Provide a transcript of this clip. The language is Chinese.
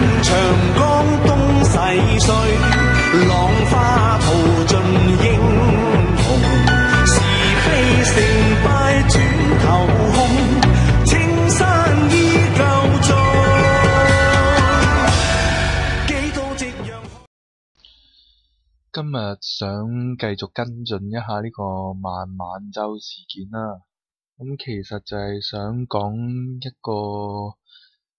长江东逝水浪花淘尽英雄是非成败转头空青山依旧在几多夕阳今日想继续跟进一下呢个慢慢周事件啦咁其实就系想讲一个